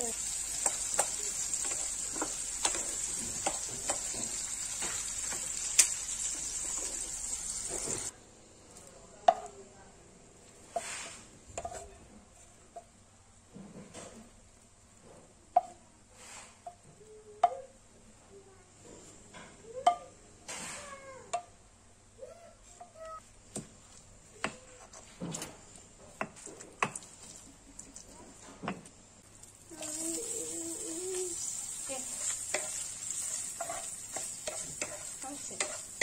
earth. Mm-hmm.